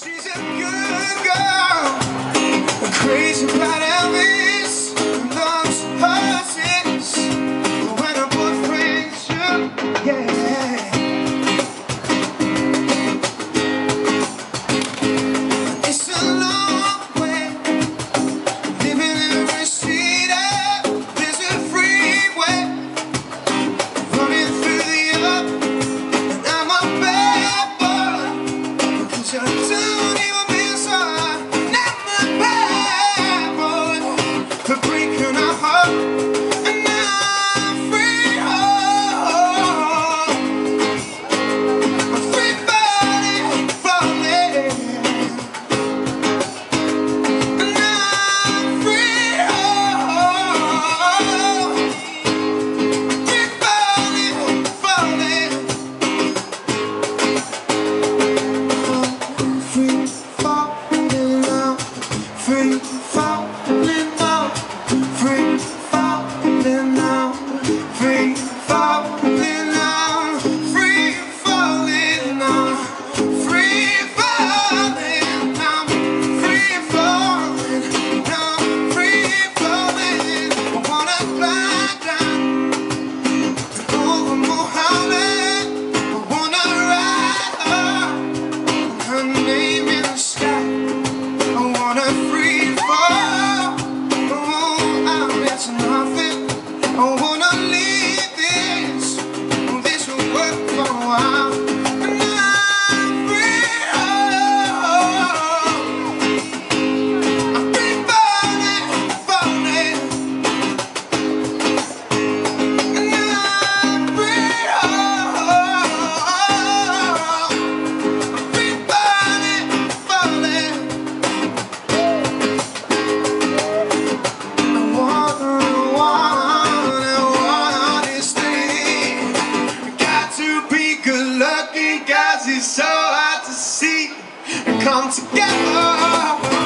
She's a good girl, crazy about Elvis, when boyfriend's shoot, yeah. It's a long can I hug? on one. because it's so hard to see. Come together.